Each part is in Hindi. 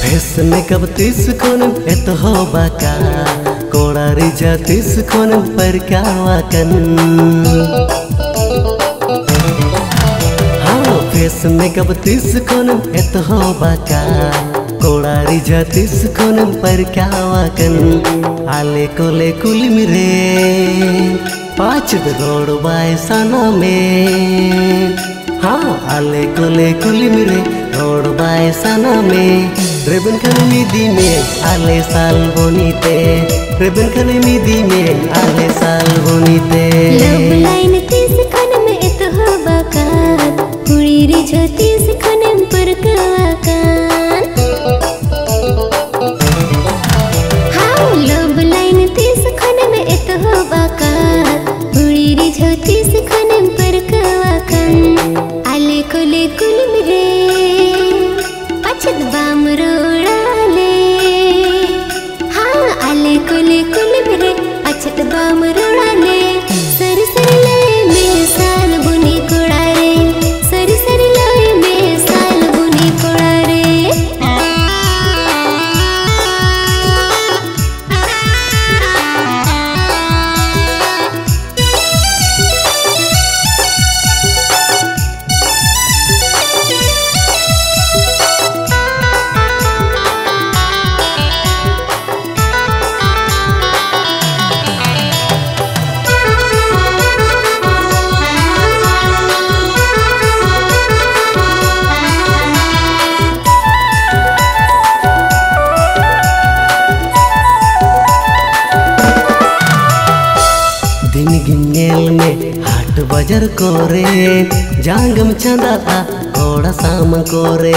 ফেসন কব তিস কোন ভেত হবাকা কোড়ারি যা তিস কোন পরকাওয়াকন হাও ফেসন কব তিস কোন ভেত হবাকা कोड़ारी जातिस कोन पर क्या वाकन आले कोले कुल मिरे पाँच दरोड़ बाय सना में आले कोले कुली मिरे रोड बाय साना में। रेबन खने मिदी में, आले साल बोनीते। रेबन खने मिदी में, आले साल बोनीते। लव लाइन तीस खन में इत हो बाका कुड़ी रे कोले कुल मिरे पछत बाम हाट बाज़ार कोरे जांगम चंदा आ घोड़ा साम कोरे।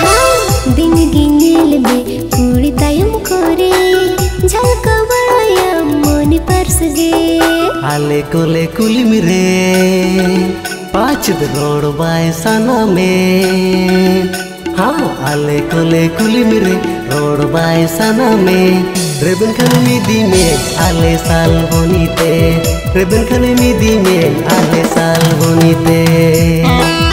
हाँ दिन गिनेल में पूरी तयम कोरे झलक बड़ाया मन आले कोले कुली मिरे पाचद रोड बाय सना में। हाँ आले कोले कुली मिरे रोड बाय सना में रेबन खन मिदी में आले साल बोनीते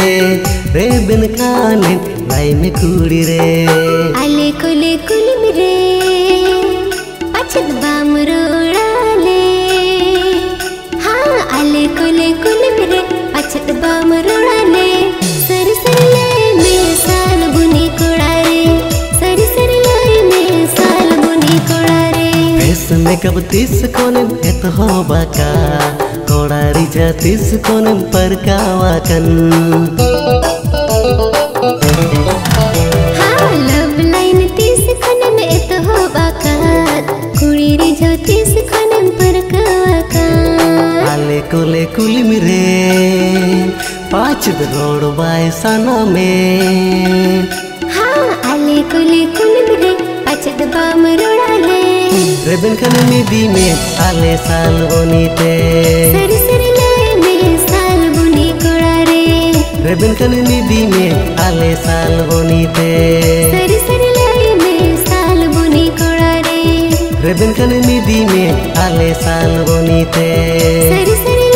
सामरे रेबन खाने लाइन कुड़ी रे। आले कुले कुल मिरे पछत बाम रोड़ाले हाँ आले कुले कुल मिरे पछत बाम रोड़ाले सर सर लय में साल बुनी कोड़ा रे। सर सर लय में साल बुनी कोड़ा रे। फेस में कब तीस कोने एत हो बाका कोड़ारी जा तीस कोने पर कावाकन हाँ लव लाइन तीस खन में इत हो बाकात कुड़ी रे जो तीस खन में पर कवाकात आले कोले कुली मिरे पाचद रोड बाय सना में हाँ आले कुले कुल मिले पछद बाम रेबन खन मिदी में आले साल बोनीते। सर सर लय में साल बुनी कोड़ा रे। रेबन खन मिदी में आले साल बोनीते। सर सर लय में साल बुनी कोड़ा रे। रेबन खन मिदी में आले साल बोनीते। Sir sir